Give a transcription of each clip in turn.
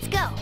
Let's go.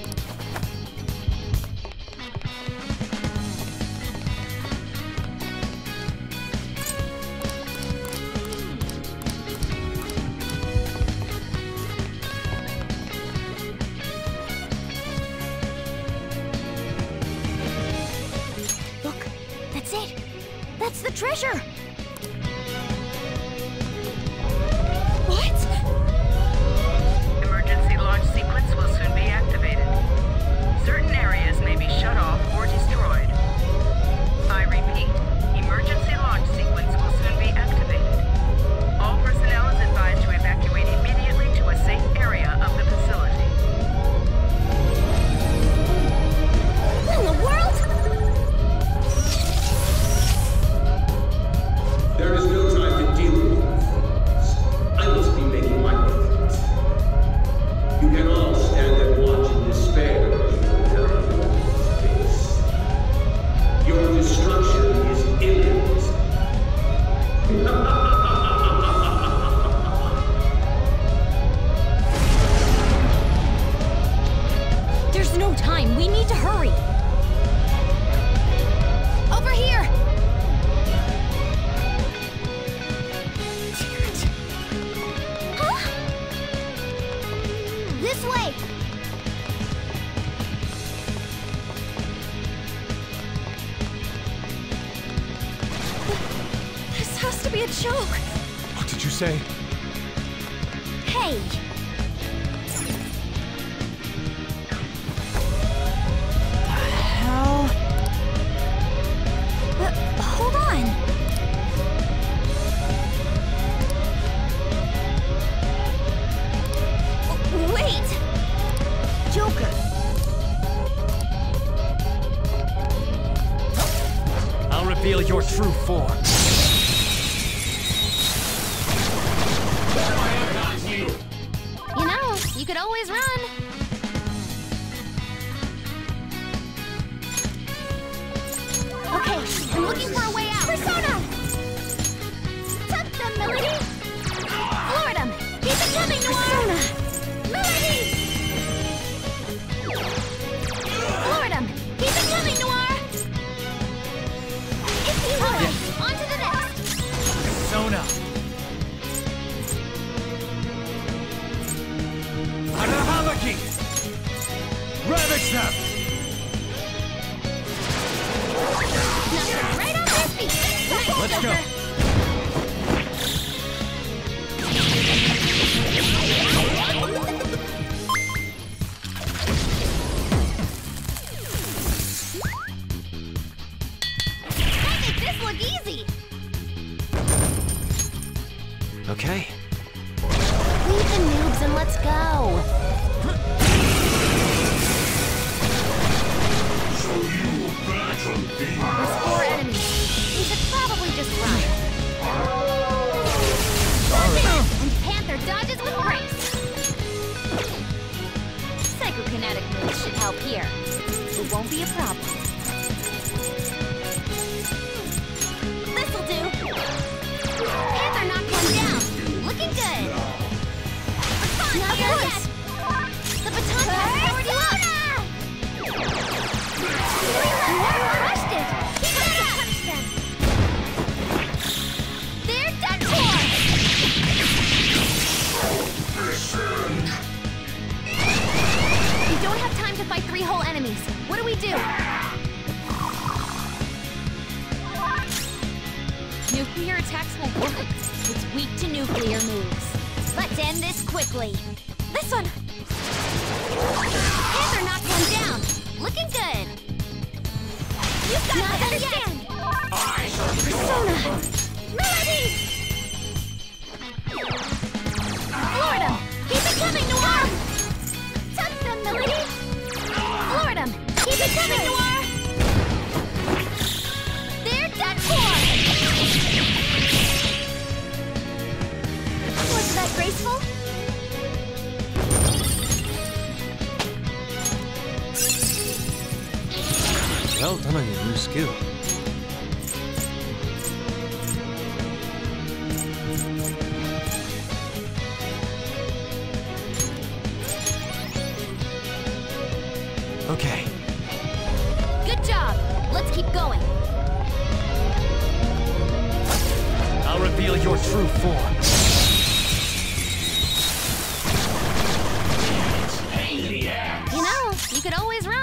You know, you could always run.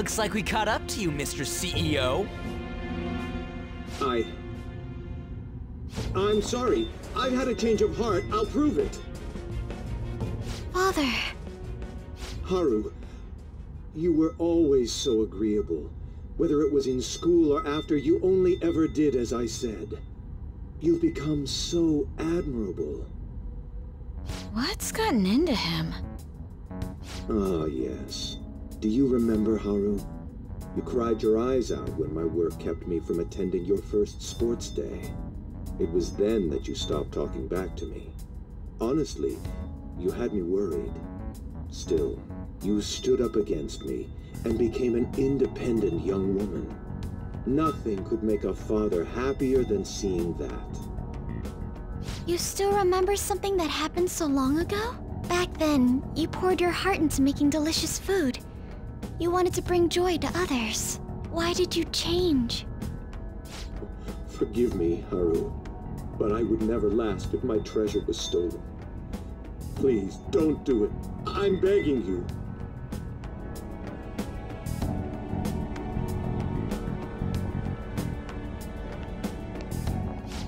Looks like we caught up to you, Mr. CEO. I. I'm sorry. I've had a change of heart. I'll prove it. Father. Haru, you were always so agreeable. Whether it was in school or after, you only ever did as I said. You've become so admirable. What's gotten into him? Ah, yes. Do you remember, Haru? You cried your eyes out when my work kept me from attending your first sports day. It was then that you stopped talking back to me. Honestly, you had me worried. Still, you stood up against me and became an independent young woman. Nothing could make a father happier than seeing that. You still remember something that happened so long ago? Back then, you poured your heart into making delicious food. You wanted to bring joy to others. Why did you change? Forgive me, Haru, but I would never last if my treasure was stolen. Please, don't do it. I'm begging you.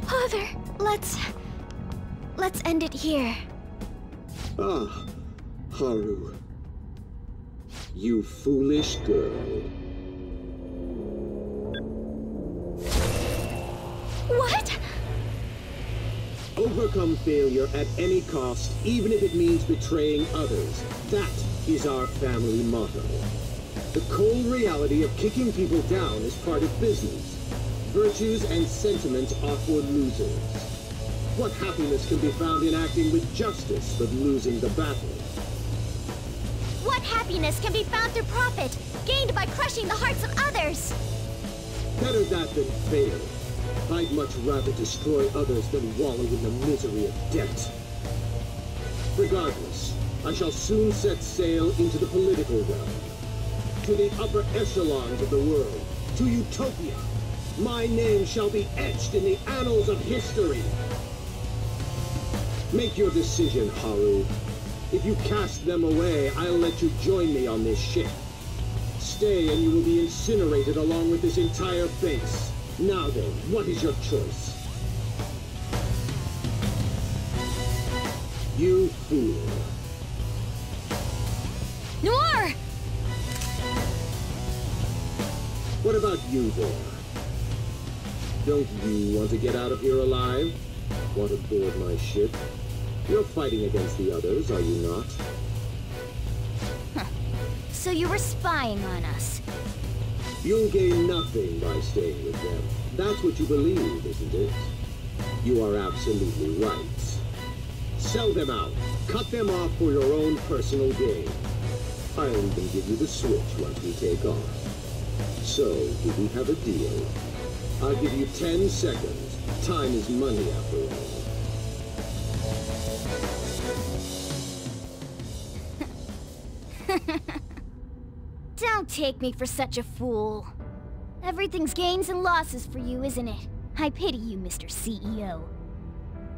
Father, let's... Let's end it here. Ah, Haru. You foolish girl. What? Overcome failure at any cost, even if it means betraying others. That is our family motto. The cold reality of kicking people down is part of business. Virtues and sentiments are for losers. What happiness can be found in acting with justice but losing the battle? Happiness can be found through profit, gained by crushing the hearts of others? Better that than fail. I'd much rather destroy others than wallow in the misery of debt. Regardless, I shall soon set sail into the political realm. To the upper echelons of the world. To Utopia. My name shall be etched in the annals of history. Make your decision, Haru. If you cast them away, I'll let you join me on this ship. Stay and you will be incinerated along with this entire base. Now then, what is your choice? You fool. Noir! What about you there? Don't you want to get out of here alive? Want to board my ship? You're fighting against the others, are you not? So you were spying on us. You'll gain nothing by staying with them. That's what you believe, isn't it? You are absolutely right. Sell them out. Cut them off for your own personal gain. I'll even give you the switch once we take off. So, do we have a deal? I'll give you 10 seconds. Time is money after all. Don't take me for such a fool. Everything's gains and losses for you, isn't it? I pity you, Mr. CEO.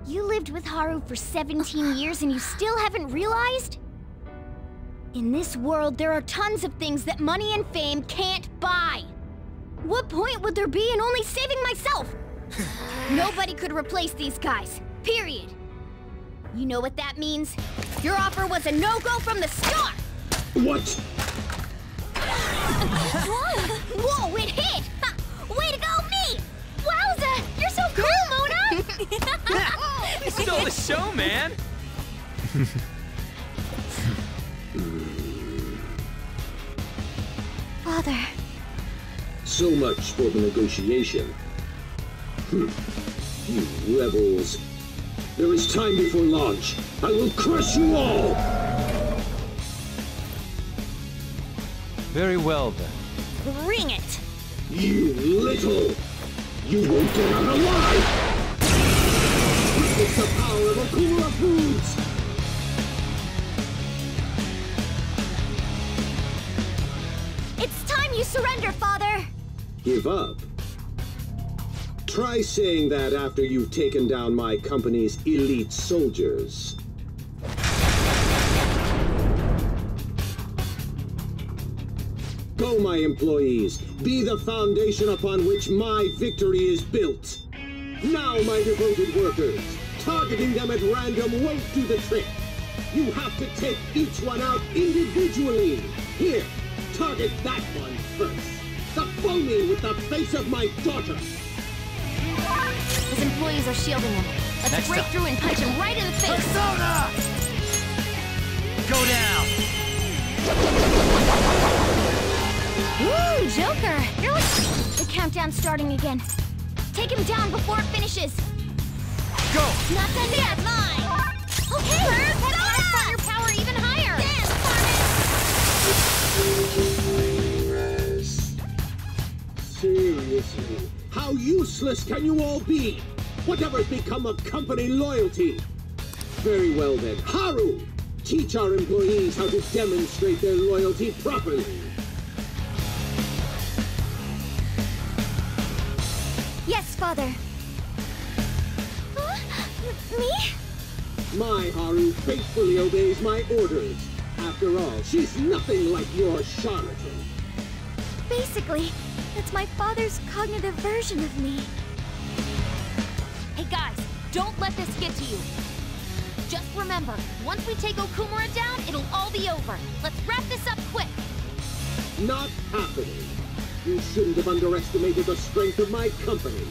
You lived with Haru for 17 years and you still haven't realized? In this world, there are tons of things that money and fame can't buy. What point would there be in only saving myself? Nobody could replace these guys, period. You know what that means? Your offer was a no-go from the start! What? Whoa! Whoa, it hit! Ha! Way to go, me! Wowza! You're so cool, Mona! You stole the show, man! Father, So much for the negotiation. Hmm. You rebels. There is time before launch. I will crush you all! Very well then. bring it! You little! You won't get out alive! Witness the power of Okumura Foods! It's time you surrender, Father! Give up? Try saying that after you've taken down my company's elite soldiers. Go, my employees. Be the foundation upon which my victory is built. Now, my devoted workers, targeting them at random won't do the trick. You have to take each one out individually. Here, target that one first. The phony with the face of my daughter. His employees are shielding him. Let's Next break up. through and punch him right in the face! Persona! Go down! Woo, Joker! You're. The countdown's starting again. Take him down before it finishes. Go! Not done yet. mine. Okay, Persona! Let's your power even higher. Dance, Seriously, how useless can you all be? Whatever's become of company loyalty? Very well then, Haru! Teach our employees how to demonstrate their loyalty properly. Father. Me? My Haru faithfully obeys my orders. After all, she's nothing like your charlatan. Basically, that's my father's cognitive version of me. Hey guys, don't let this get to you. Just remember, once we take Okumura down, it'll all be over. Let's wrap this up quick. Not happening. You shouldn't have underestimated the strength of my company.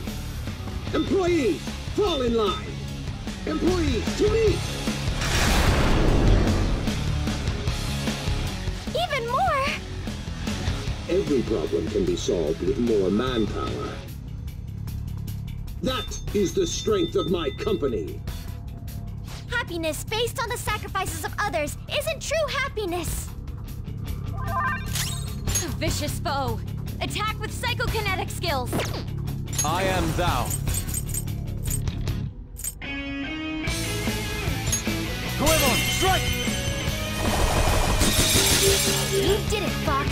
Employees, fall in line. Employees, to me! Even more! Every problem can be solved with more manpower. That is the strength of my company. Happiness based on the sacrifices of others isn't true happiness. A Vicious foe. Attack with psychokinetic skills. I am thou. Goemon, strike! You did it, Fox.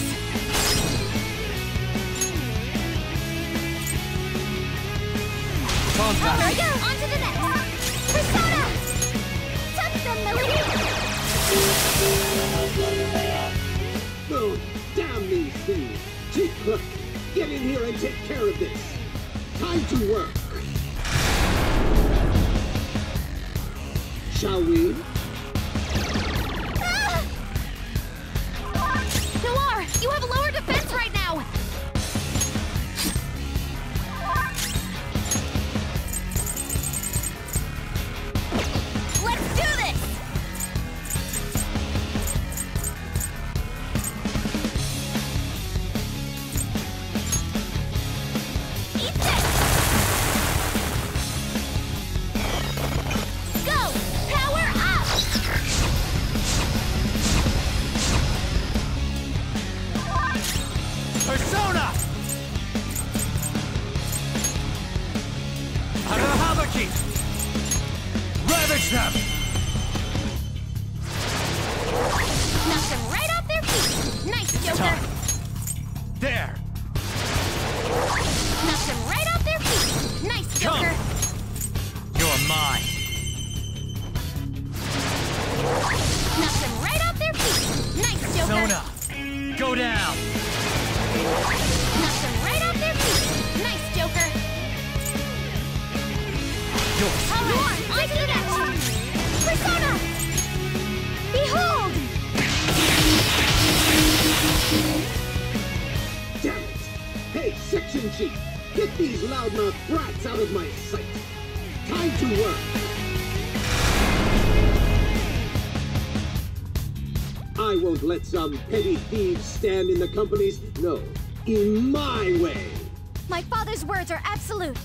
Contact! Here we go! On to the next! Persona! Touch them, Melody! Oh, damn these things! Chief Clerk, get in here and take care of this! Time to work! Shall we? Noir, you have a lower Chief! Get these loudmouth brats out of my sight! Time to work! I won't let some petty thieves stand in the company's... No, in my way! My father's words are absolute.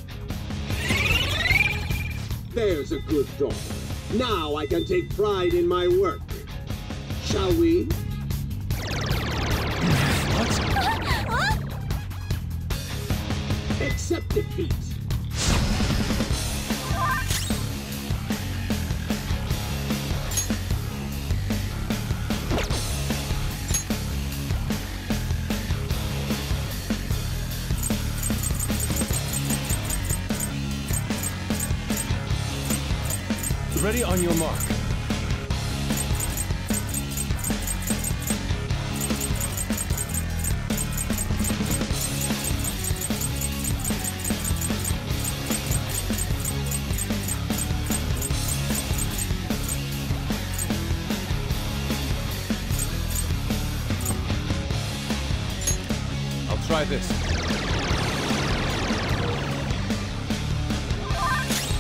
There's a good dog. Now I can take pride in my work. Shall we? Accept defeat. Ready on your mark. Try this.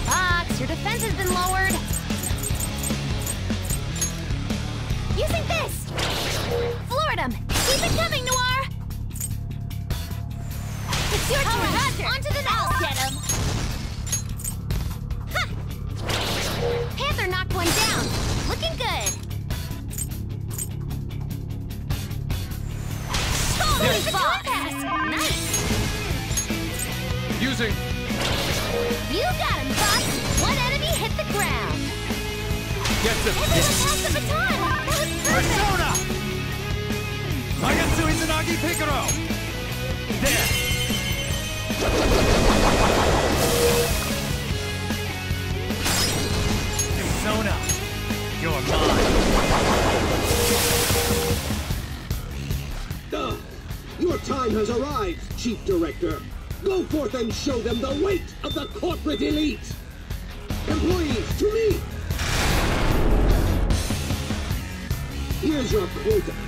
Fox, your defense has been lowered. Using this! Floored him! Keep it coming, Noir! It's your turn! Roger! On to the next! I'll get him! Ha! Panther knocked one down. Looking good. Using You got him, Fox! One enemy hit the ground. get them. Everyone has the baton! That was perfect! Persona! Magatsu Izanagi Picaro! There! Persona! You're mine! Ah, your time has arrived, Chief Director. Go forth and show them the weight of the corporate elite. Employees, to me. Here's your quota.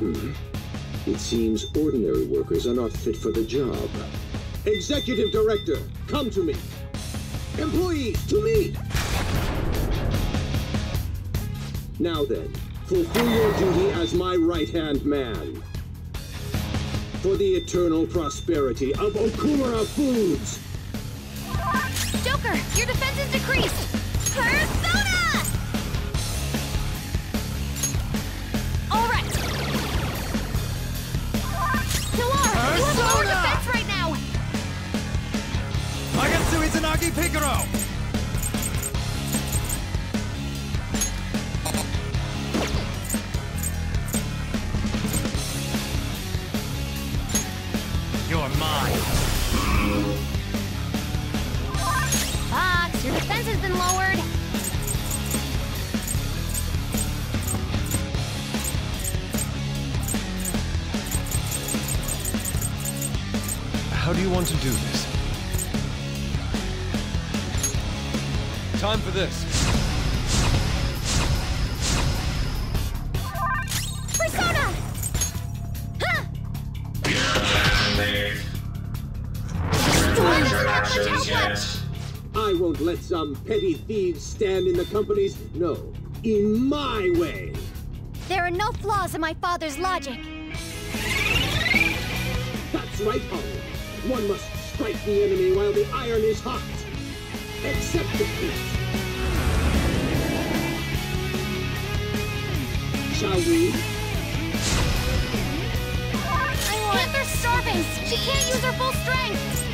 Hmm. It seems ordinary workers are not fit for the job. Executive Director, come to me. Employees, to me. Now then, fulfill your duty as my right-hand man. For the eternal prosperity of Okumura Foods. Joker, your defense is decreased. Doesn't have much. I won't let some petty thieves stand in the company's, no, in my way. There are no flaws in my father's logic. That's right, Hollow. One must strike the enemy while the iron is hot. Accept defeat. Shall we? I want... Panther's starving! She can't use her full strength!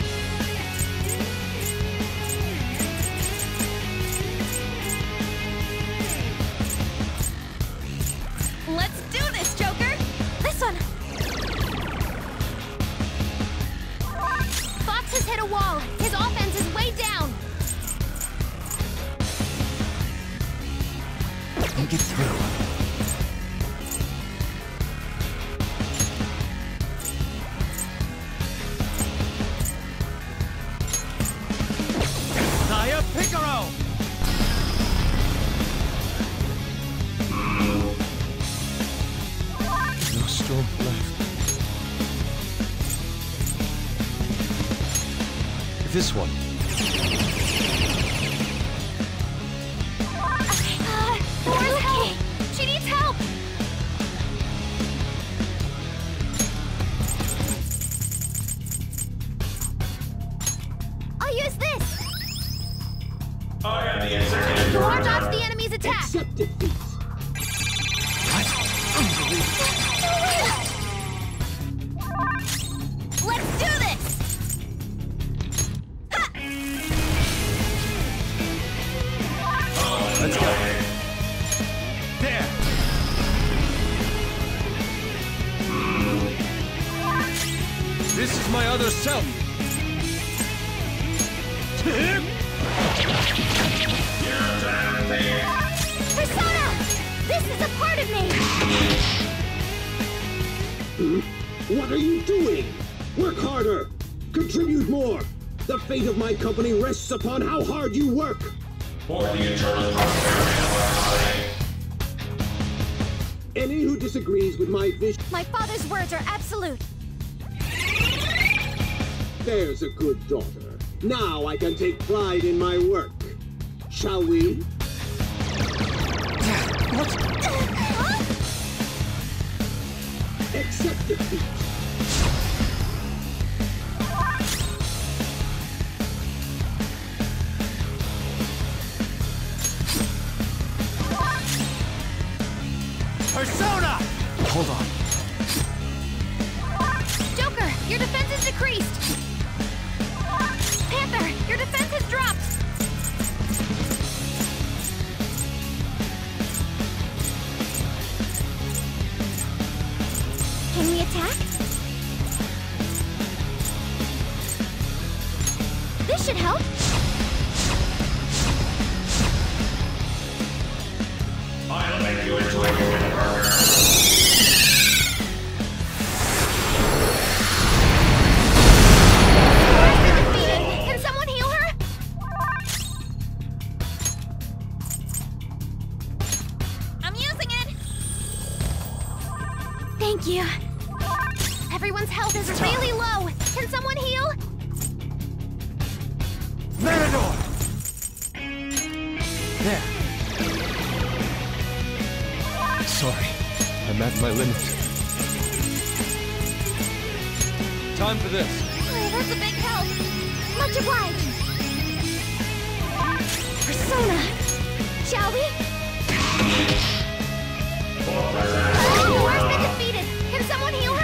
Company rests upon how hard you work! Any who disagrees with my vision, My father's words are absolute. there's a good daughter. Now I can take pride in my work. Shall we? Time for this. Oh, that's a big help. Much obliged. Persona. Shall we? Oh, Thor's been defeated. Can someone heal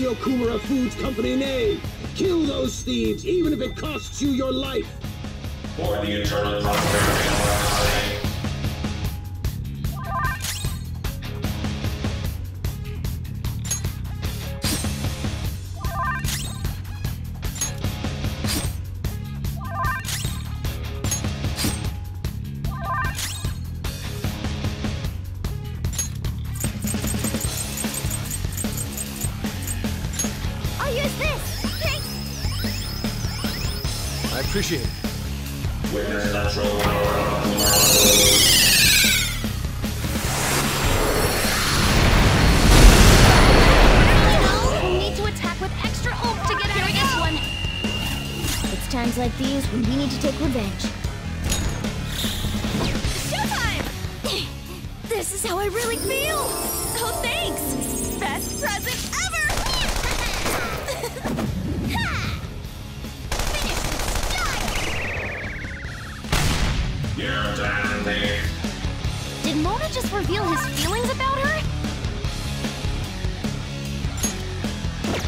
the Okumura Foods Company name! Kill those thieves, even if it costs you your life! For the eternal prosperity times like these when we need to take revenge. Showtime! This is how I really feel. Oh, thanks! Best present ever! Ha! Finish in style! You damn thief. Did Mona just reveal his feelings about her?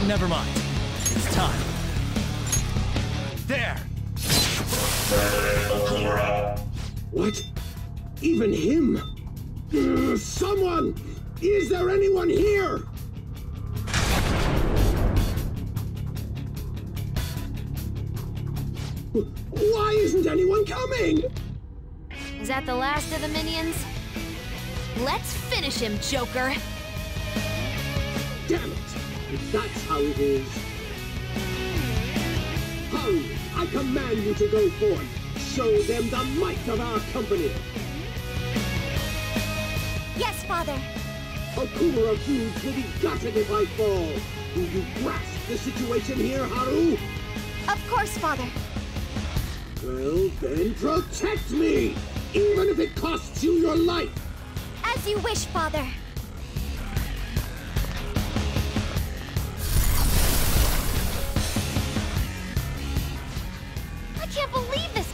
Never mind. It's time. What? Even him? Ugh, someone! Is there anyone here? Why isn't anyone coming? Is that the last of the minions? Let's finish him, Joker! Damn it! If that's how it is. I command you to go forth! Show them the might of our company! Yes, Father! Okumura Foods will be gutted if I fall! Do you grasp the situation here, Haru? Of course, Father! Well, then protect me! Even if it costs you your life! As you wish, Father!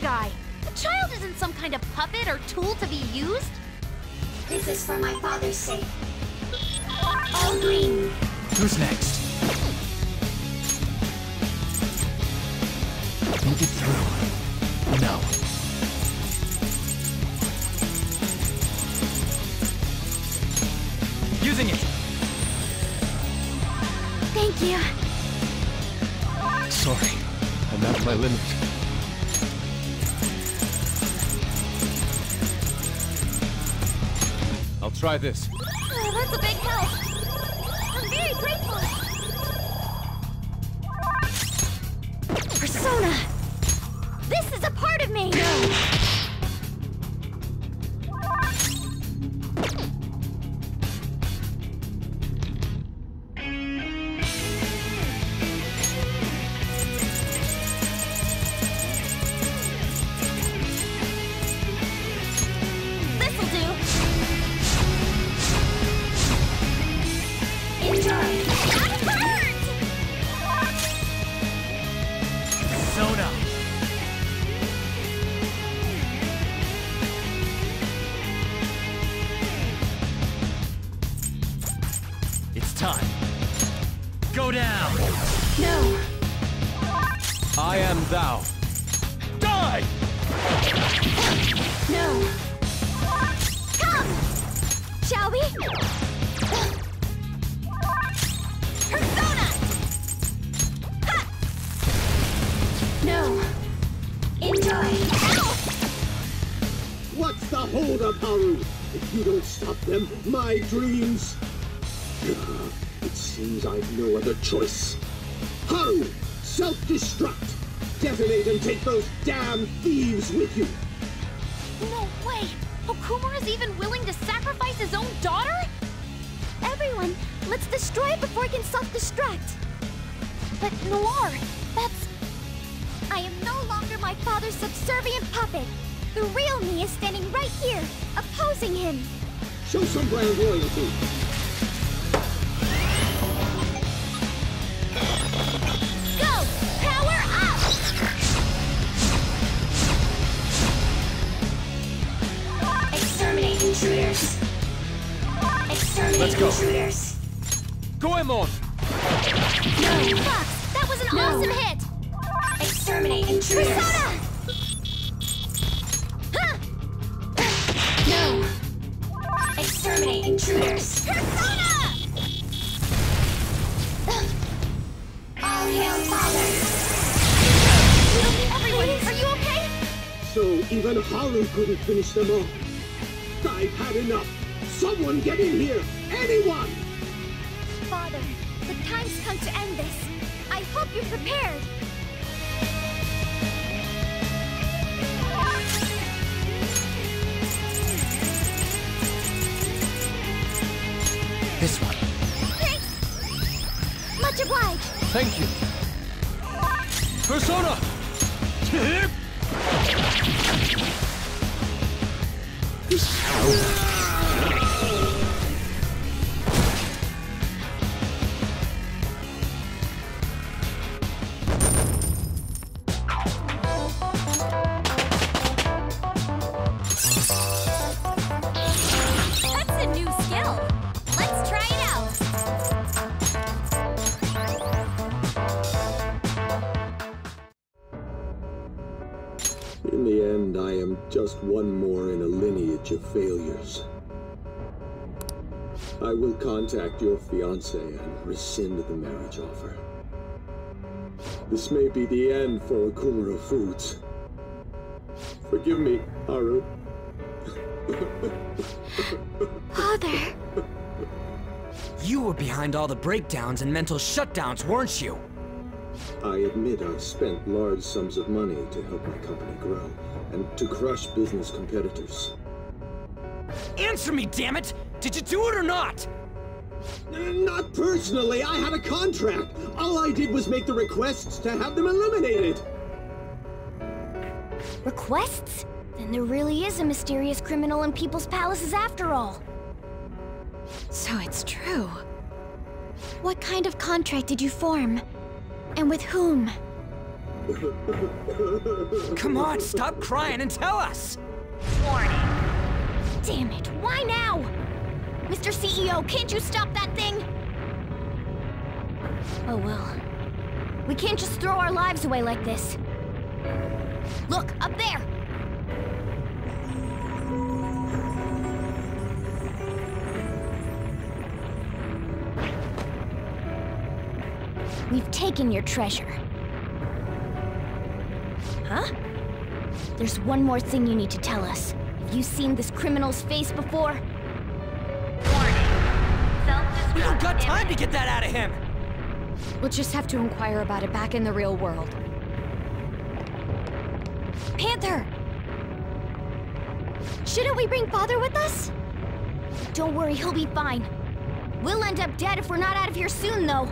Guy! The child isn't some kind of puppet or tool to be used! This is for my father's sake. All green. Who's next? Think it through. No. Using it! Thank you. Sorry. I'm at my limit. Try this. Oh, dreams... It seems I've no other choice. Haru! Self-destruct! Detonate and take those damn thieves with you! No way! Okumura is even willing to sacrifice his own daughter? Everyone, let's destroy it before it can self-destruct. But Noir, that's... I am no longer my father's subservient puppet. The real me is standing right here, opposing him. Show some brand loyalty. Go! Power up! Exterminate intruders. Exterminate Let's go. intruders. Goemon! Fox, that was an No. awesome hit! Exterminate intruders. Persona! Even Haru couldn't finish them off. I've had enough. Someone get in here! Anyone! Father, the time's come to end this. I hope you're prepared. This one. Thanks! Much obliged! Thank you. Persona! In the end, I am just one more in a lineage of failures. I will contact your fiancé and rescind the marriage offer. This may be the end for Okumura Foods. Forgive me, Haru. Father. You were behind all the breakdowns and mental shutdowns, weren't you? I admit I've spent large sums of money to help my company grow and to crush business competitors. Answer me, damn it! Did you do it or not? Not personally, I had a contract. All I did was make the requests to have them eliminated. Requests? Then there really is a mysterious criminal in people's palaces after all. So it's true. What kind of contract did you form? And with whom? Come on, stop crying and tell us! Damn it, why now? Mr. CEO, can't you stop that thing? Oh well. We can't just throw our lives away like this. Look, up there! We've taken your treasure. Huh? There's one more thing you need to tell us. Have you seen this criminal's face before? We don't got time to get that out of him! We'll just have to inquire about it back in the real world. Panther! Shouldn't we bring father with us? Don't worry, he'll be fine. We'll end up dead if we're not out of here soon, though.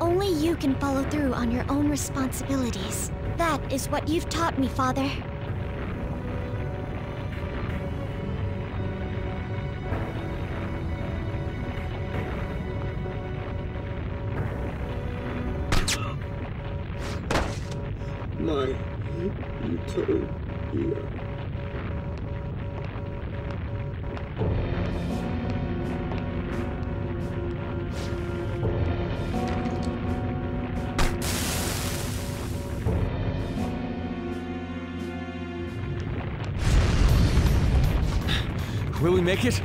Only you can follow through on your own responsibilities. That is what you've taught me, father. My utopia. Will we make it?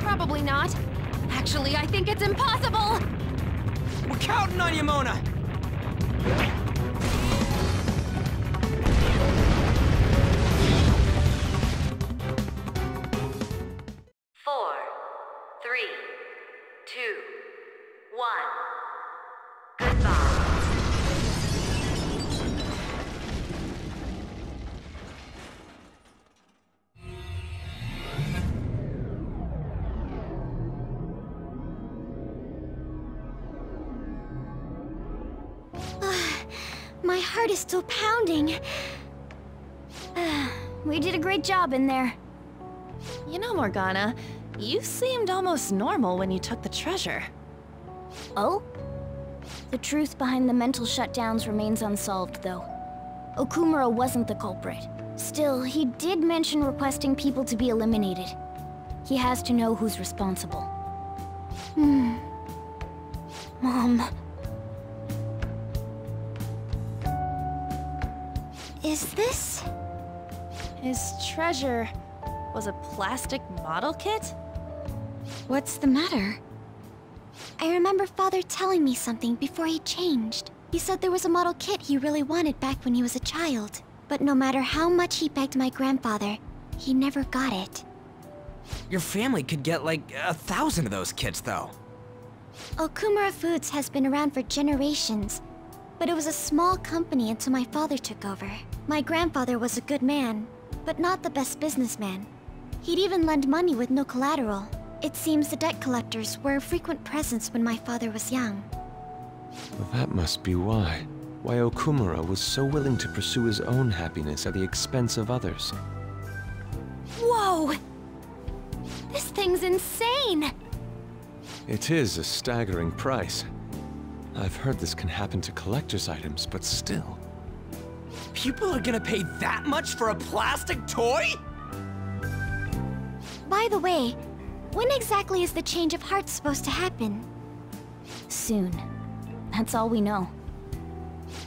Probably not. Actually, I think it's impossible! We're counting on you, Mona! Still pounding. we did a great job in there. You know, Morgana, you seemed almost normal when you took the treasure. Oh? The truth behind the mental shutdowns remains unsolved, though. Okumura wasn't the culprit. Still, he did mention requesting people to be eliminated. He has to know who's responsible. Hmm. Mom. Is this... His treasure was a plastic model kit? What's the matter? I remember Father telling me something before he changed. He said there was a model kit he really wanted back when he was a child. But no matter how much he begged my grandfather, he never got it. Your family could get like a thousand of those kits, though. Okumura Foods has been around for generations, but it was a small company until my father took over. My grandfather was a good man, but not the best businessman. He'd even lend money with no collateral. It seems the debt collectors were a frequent presence when my father was young. Well, that must be why. Why Okumura was so willing to pursue his own happiness at the expense of others. Whoa! This thing's insane! It is a staggering price. I've heard this can happen to collector's items, but still. People are gonna pay that much for a plastic toy? By the way, when exactly is the change of heart supposed to happen? Soon. That's all we know.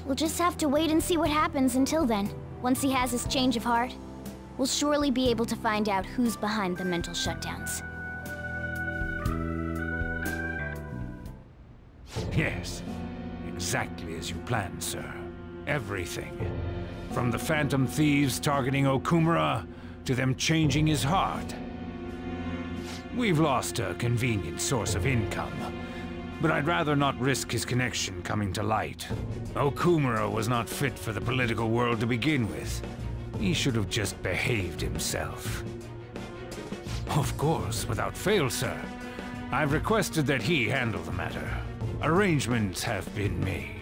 We'll just have to wait and see what happens until then. Once he has his change of heart, we'll surely be able to find out who's behind the mental shutdowns. Yes, exactly as you planned, sir. Everything. From the Phantom Thieves targeting Okumura, to them changing his heart. We've lost a convenient source of income, but I'd rather not risk his connection coming to light. Okumura was not fit for the political world to begin with. He should have just behaved himself. Of course, without fail, sir. I've requested that he handle the matter. Arrangements have been made.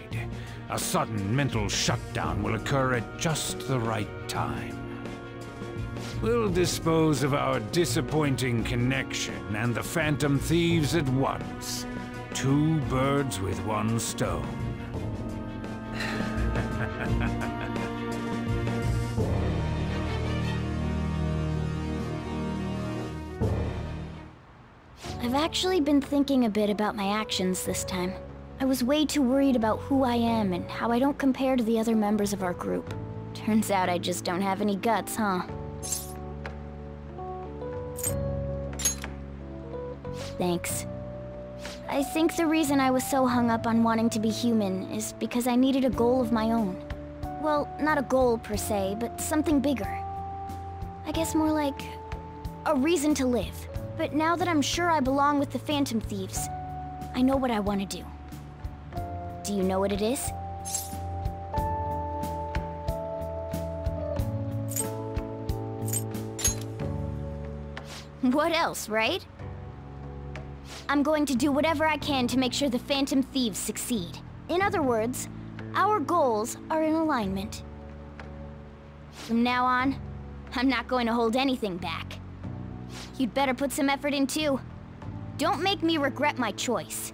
A sudden mental shutdown will occur at just the right time. We'll dispose of our disappointing connection and the Phantom Thieves at once. Two birds with one stone. I've actually been thinking a bit about my actions this time. I was way too worried about who I am and how I don't compare to the other members of our group. Turns out I just don't have any guts, huh? Thanks. I think the reason I was so hung up on wanting to be human is because I needed a goal of my own. Well, not a goal per se, but something bigger. I guess more like a reason to live. But now that I'm sure I belong with the Phantom Thieves, I know what I want to do. Do you know what it is? What else, right? I'm going to do whatever I can to make sure the Phantom Thieves succeed. In other words, our goals are in alignment. From now on, I'm not going to hold anything back. You'd better put some effort in too. Don't make me regret my choice.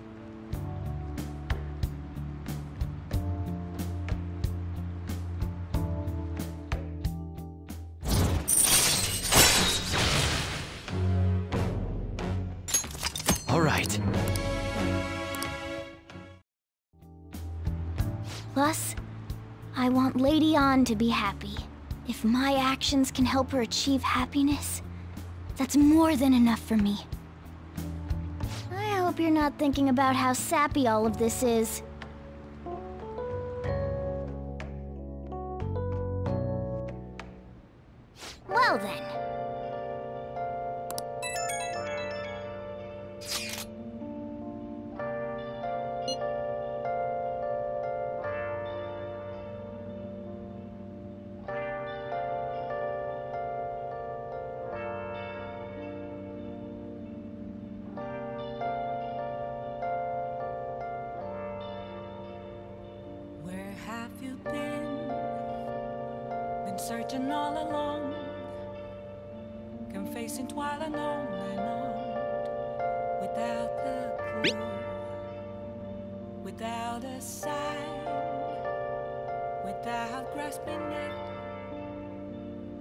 Ann to be happy. If my actions can help her achieve happiness, that's more than enough for me. I hope you're not thinking about how sappy all of this is. Well then. Been all along, confessing on and on, without a clue, without a sign, without grasping it.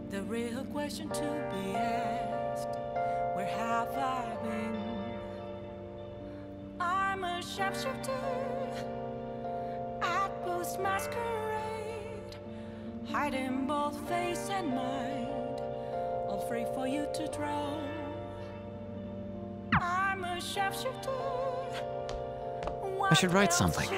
The real question to be asked: Where have I been? I'm a sharpshooter at post masquerade, hiding both face and mind, all free for you to draw. I'm a sharpshooter. I should write something.